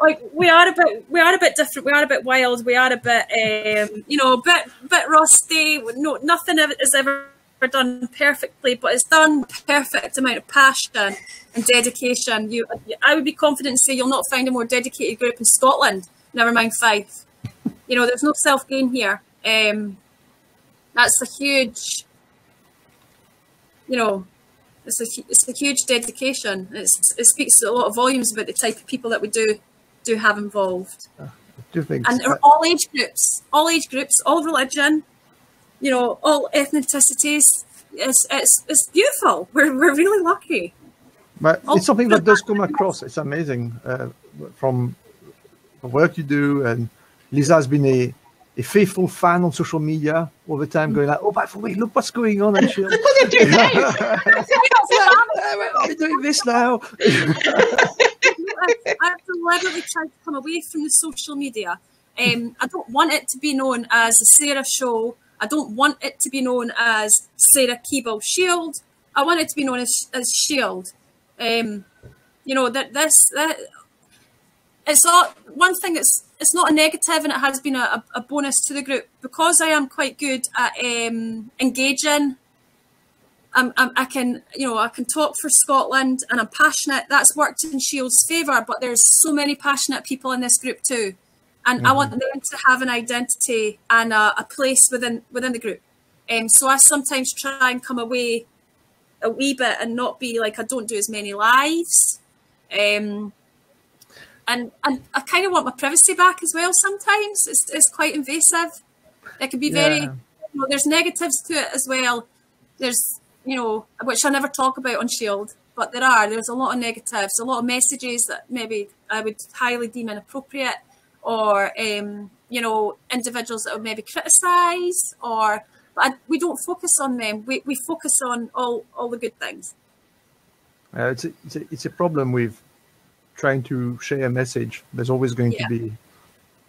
like we are a bit we are a bit different. We are a bit wild. We are a bit um you know a bit bit rusty. No nothing is ever done perfectly but it's done with perfect amount of passion and dedication. You i would be confident to say you'll not find a more dedicated group in scotland. Never mind Fife you know there's no self-gain here. Um that's a huge you know it's a, it's a huge dedication. It's, it speaks a lot of volumes about the type of people that we do do have involved, Two things. and they're all age groups, all age groups, all religion, you know, all ethnicities. It's it's it's beautiful. We're we're really lucky. But Oh, it's something that does come across. It's amazing uh, from the work you do. And Lisa has been a a faithful fan on social media all the time, going like, "Oh, by the way, look what's going on!" And she'll, we're doing this now. I have deliberately tried to come away from the social media. Um, I don't want it to be known as the Sarah Show. I don't want it to be known as Sarah Keeble Shield. I want it to be known as, as Shield. Um, you know that this that it's not one thing that's it's not a negative and it has been a, a bonus to the group because I am quite good at um, engaging I'm, I'm, i can, you know, I can talk for Scotland and I'm passionate. That's worked in Shield's favour, but there's so many passionate people in this group too. And mm-hmm. I want them to have an identity and a, a place within within the group. Um, so I sometimes try and come away a wee bit and not be like I don't do as many lives. Um, and and I kind of want my privacy back as well. Sometimes it's, it's quite invasive. It can be very. Yeah. You know, there's negatives to it as well. There's you know, which I never talk about on Shield, but there are. There's a lot of negatives, a lot of messages that maybe I would highly deem inappropriate, or um, you know, individuals that would maybe criticise, or but I, we don't focus on them. We we focus on all all the good things. Uh, it's, a, it's, a, it's a problem with trying to share a message. There's always going yeah. to be.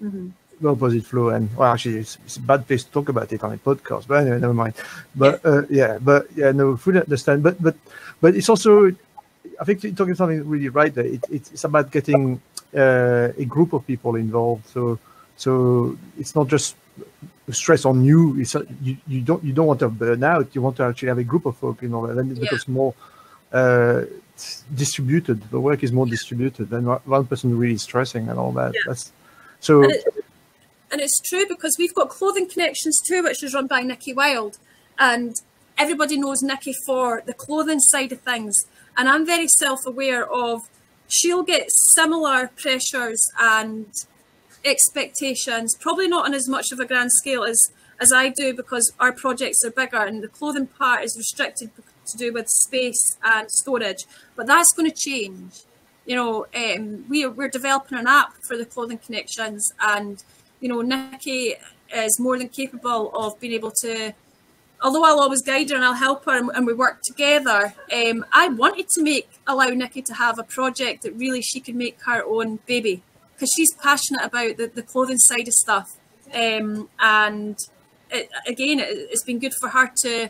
Mm-hmm the opposite flow. And well, actually, it's, it's, a bad place to talk about it on a podcast. But anyway, never mind. But uh, yeah, but yeah, no, fully understand. But but but it's also, I think you're talking something really right there. It, it's about getting uh, a group of people involved. So so it's not just stress on you. It's you, you don't you don't want to burn out. You want to actually have a group of folk, you know, and then it becomes yeah. more. Uh, distributed the work is more distributed than one person really stressing and all that yeah. that's so and it's true because we've got clothing connections too, which is run by Nikki Wild, and everybody knows Nikki for the clothing side of things. And I'm very self-aware of she'll get similar pressures and expectations, probably not on as much of a grand scale as as I do because our projects are bigger and the clothing part is restricted to do with space and storage. But that's going to change. You know, um, we are, we're developing an app for the clothing connections and you know, Nikki is more than capable of being able to, although I'll always guide her and I'll help her and, and we work together, um, I wanted to make, allow Nikki to have a project that really she could make her own baby because she's passionate about the, the clothing side of stuff. Um, and it, again, it, has been good for her to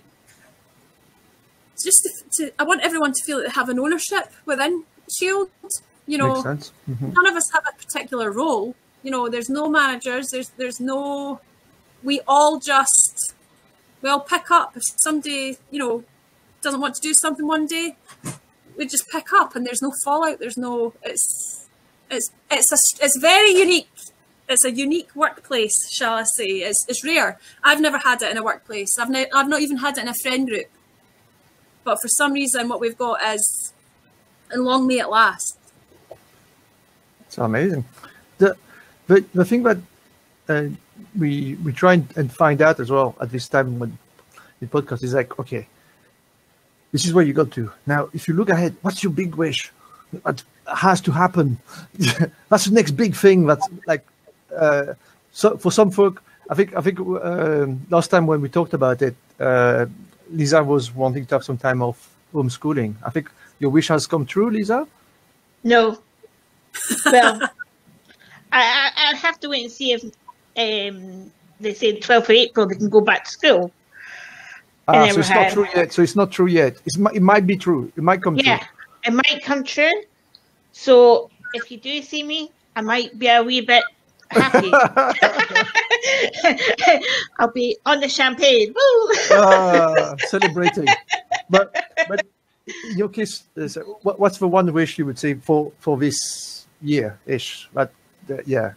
just to, to, I want everyone to feel that they have an ownership within Shield. You know, mm-hmm. none of us have a particular role you know, there's no managers. There's there's no. We all just we all pick up. If somebody you know doesn't want to do something one day, we just pick up, and there's no fallout. There's no. It's it's it's a it's very unique. It's a unique workplace, shall I say? It's, it's rare. I've never had it in a workplace. I've ne- I've not even had it in a friend group. But for some reason, what we've got is, and long may it last. It's amazing. The but the thing that uh, we we try and find out as well at this time when the podcast is like, okay, this is where you got to. Now, if you look ahead, what's your big wish? That has to happen. that's the next big thing. That's like, uh, so for some folk, I think I think uh, last time when we talked about it, uh, Lisa was wanting to have some time off homeschooling. I think your wish has come true, Lisa. No. Well, I, I, will have to wait and see if um, they say 12th of April they can go back to school. Ah, so it's not true yet. So it's not true yet. It's, it might be true. It might come yeah, true. it might come true. So if you do see me, I might be a wee bit happy. I'll be on the champagne, Woo! ah, celebrating. But but in your case, what's the one wish you would say for for this year ish? But yeah,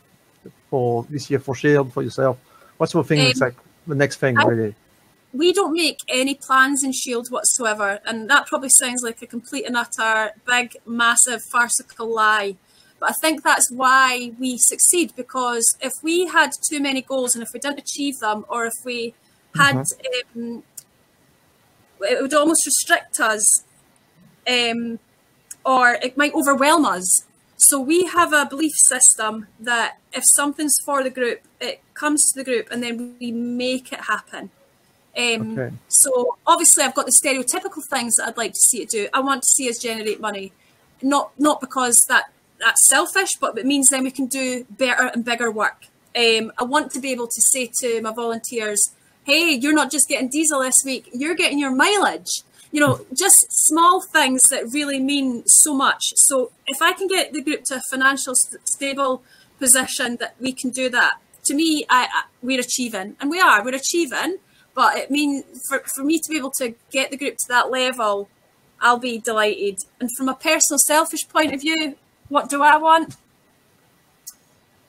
for this year for Shield for yourself? What's the thing um, that's like the next thing I, really? We don't make any plans in Shield whatsoever, and that probably sounds like a complete and utter big, massive, farcical lie. But I think that's why we succeed because if we had too many goals and if we didn't achieve them, or if we had, mm-hmm. um, it would almost restrict us, um, or it might overwhelm us So we have a belief system that if something's for the group, it comes to the group, and then we make it happen. Um, Okay. So obviously, I've got the stereotypical things that I'd like to see it do. I want to see us generate money, not not because that that's selfish, but it means then we can do better and bigger work. Um, I want to be able to say to my volunteers, "Hey, you're not just getting diesel this week; you're getting your mileage." You know, just small things that really mean so much. So if I can get the group to a financial st- stable position that we can do that, to me, I, I we're achieving, and we are. We're achieving, but it means for, for me to be able to get the group to that level, I'll be delighted. And from a personal, selfish point of view, what do I want?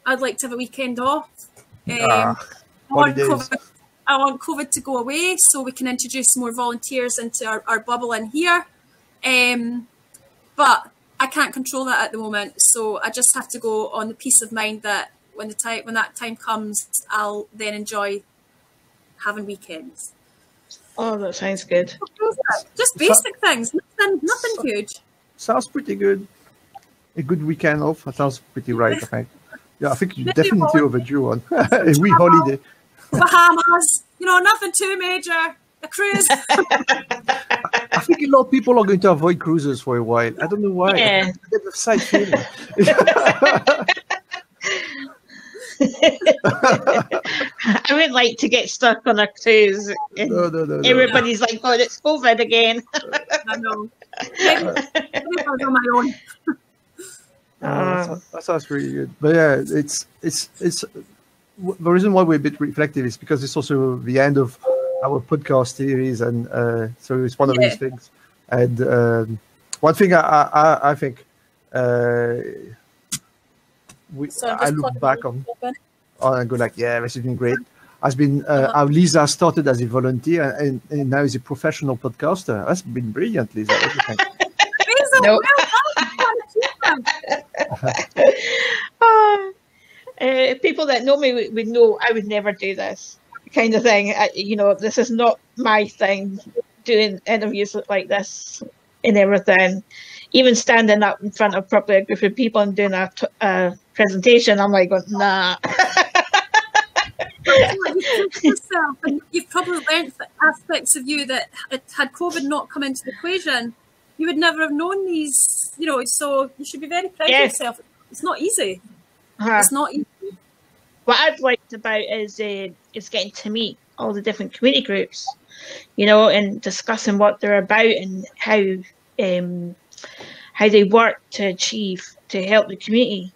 I'd like to have a weekend off. Um, Ah, I, want. COVID, I want COVID to go away so we can introduce more volunteers into our, our bubble in here. Um, but I can't control that at the moment, so I just have to go on the peace of mind that when the time when that time comes, I'll then enjoy having weekends. Oh, that sounds good. Just basic things, nothing, nothing huge. Sounds pretty good. A good weekend off. That sounds pretty right, I think. Yeah, I think you Maybe definitely holiday. overdue one. a wee holiday. Bahamas, you know, nothing too major. A cruise. I think a lot of people are going to avoid cruises for a while. I don't know why. Yeah. I get the side feeling. I would like to get stuck on a cruise and no, no, no, no. everybody's like, oh, it's COVID again. I know. Maybe, maybe I'll go on my own. Uh, that, that sounds really good. But yeah, it's it's it's w- the reason why we're a bit reflective is because it's also the end of our podcast series, and uh, so it's one of Yeah. these things. And um, one thing I I, I- I think uh, we So I'm I just look back it on open. oh, and go like, yeah, this has been great. Has been uh, Uh-huh. how Lisa started as a volunteer and, and now is a professional podcaster. That's been brilliant, Lisa. What do you think? Amazing. No. Well done. Uh, people that know me would, know I would never do this kind of thing. I, you know, this is not my thing. Doing interviews like this and everything, even standing up in front of probably a group of people and doing a, t- a presentation, I'm like, nah. And you've probably learnt that aspects of you that had COVID not come into the equation, you would never have known these. You know, so you should be very proud Yes. of yourself. It's not easy. Ah. It's not easy. what I've liked about is uh, is getting to meet all the different community groups, you know, and discussing what they're about and how um, how they work to achieve to help the community.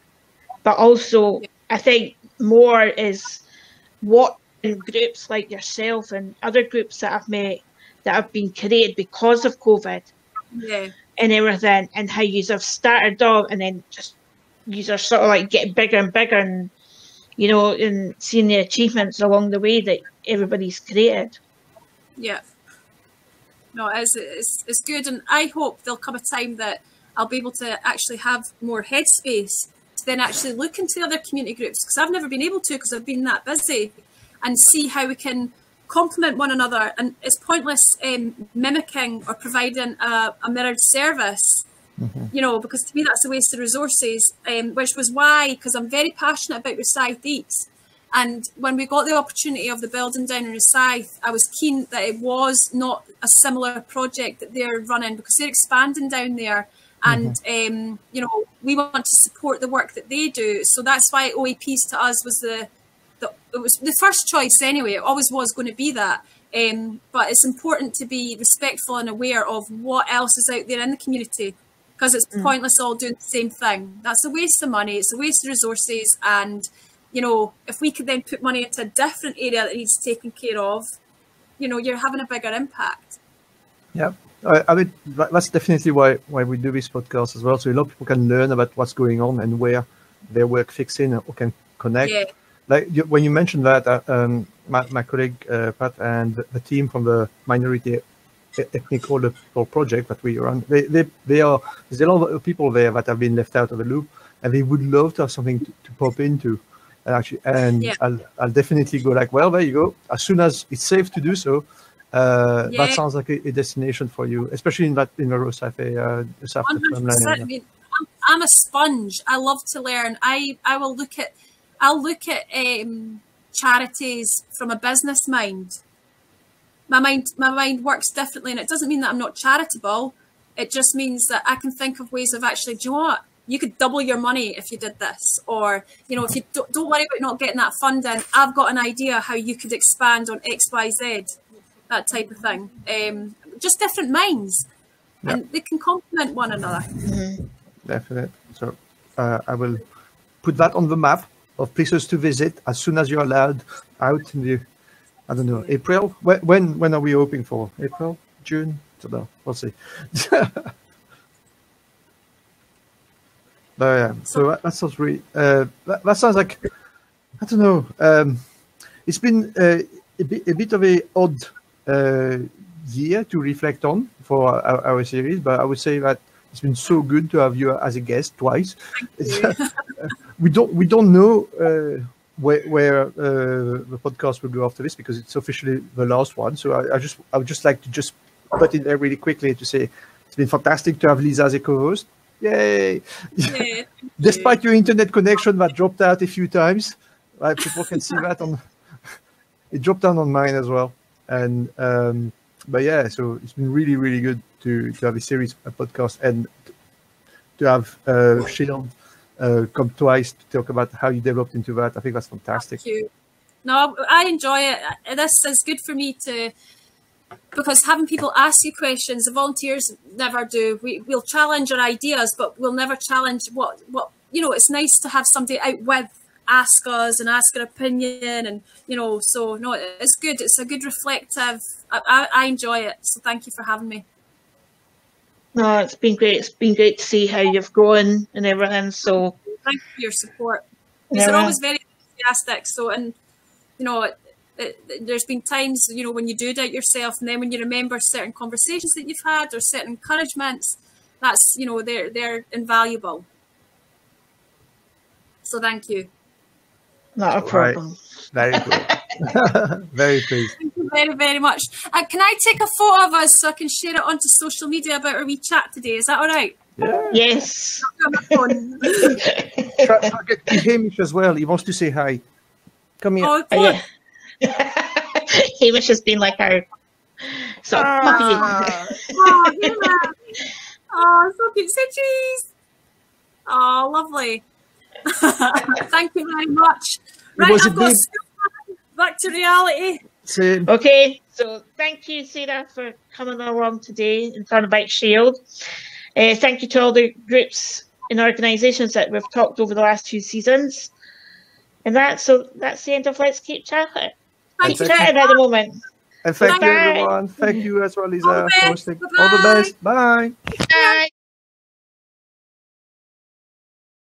But also, I think more is what groups like yourself and other groups that I've met that have been created because of COVID Yeah. And everything, and how you have started off and then just you are sort of like getting bigger and bigger, and you know, and seeing the achievements along the way that everybody's created. Yeah. No, it's, it's, it's good. And I hope there'll come a time that I'll be able to actually have more headspace to then actually look into other community groups because I've never been able to because I've been that busy and see how we can complement one another. And it's pointless um, mimicking or providing a, a mirrored service. You know, because to me that's a waste of resources, um, which was why, because I'm very passionate about Rosyth Eats, and when we got the opportunity of the building down in Rosyth, I was keen that it was not a similar project that they're running because they're expanding down there. And um, you know, we want to support the work that they do. So that's why OAPs to us was the, the it was the first choice anyway. It always was going to be that. Um, but it's important to be respectful and aware of what else is out there in the community because it's pointless all doing the same thing. That's a waste of money. It's a waste of resources. And you know, if we could then put money into a different area that needs taken care of, you know, you're having a bigger impact. Yeah, I, I mean that's definitely why why we do this podcast as well. So a lot of people can learn about what's going on and where their work fits in or can connect. Yeah. Like you, when you mentioned that, uh, um, my, my colleague uh, Pat and the team from the minority ethnic people project that we run, they, they they are there's a lot of people there that have been left out of the loop, and they would love to have something to, to pop into. And actually, and Yeah. I'll I'll definitely go like, well, there you go. As soon as it's safe to do so, uh, Yeah. that sounds like a, a destination for you, especially in that in the Rosyth area, uh, South 100%, I mean, I'm, I'm a sponge. I love to learn. I I will look at I'll look at um, charities from a business mind. My mind my mind works differently, and it doesn't mean that I'm not charitable. It just means that I can think of ways of actually. Do you know what? You could double your money if you did this, or you know, if you don't, don't worry about not getting that funding. I've got an idea how you could expand on X, Y, Z, that type of thing. Um, just different minds, and they can complement one another. Definitely. So uh, I will put that on the map of places to visit as soon as you're allowed out in the, I don't know, April. When when, when are we hoping for? April, June? I don't know. We'll see. but yeah, so that, that sounds really. Uh, that, that sounds like I don't know. Um, it's been uh, a bit a bit of a odd uh, year to reflect on for our, our series, but I would say that it's been so good to have you as a guest twice. we don't we don't know uh, where, where uh, the podcast will go after this because it's officially the last one. So I, I just I would just like to just put in there really quickly to say it's been fantastic to have Lisa as a co-host. Yay! Yeah, Despite your internet connection that dropped out a few times, right? People can see that on. it dropped down on mine as well, and um, but yeah, so it's been really really good to to have a series, a podcast, and to have uh, Shield uh, come twice to talk about how you developed into that. I think that's fantastic. Thank you. No, I enjoy it. This is good for me to because having people ask you questions, the volunteers never do. We we'll challenge our ideas, but we'll never challenge what what you know. It's nice to have somebody out with ask us and ask our opinion, and you know. So no, it's good. It's a good reflective. I, I, I enjoy it. So thank you for having me. No, it's been great. It's been great to see how you've grown and everything. So Thank you for your support. Because they're always very enthusiastic. So and you know. It, it, there's been times, you know, when you do doubt yourself, and then when you remember certain conversations that you've had or certain encouragements, that's you know they're they're invaluable. So thank you. Not a Right. problem. Very good. Very pleased. Thank you very very much. Uh, can I take a photo of us so I can share it onto social media about our wee chat today? Is that all right? Yeah. Yes. On my phone. Try, try get Hamish as well. He wants to say hi. Come here. oh, yeah. Hamish has been like our sort of puppy. Ah. oh, yeah. oh, so cute. Say cheese. Oh, lovely. Thank you very much. Right, was a I've got big- back to reality. Same. Okay, so thank you, Sarah, for coming along today and talking about Shield. Uh, thank you to all the groups and organisations that we've talked over the last two seasons. And that, so that's the end of Let's Keep Chatting. Thank Keep you. chatting at the moment. And thank you, everyone. Thank you as well, Lisa. All the for best. hosting. All the best. Bye. Bye.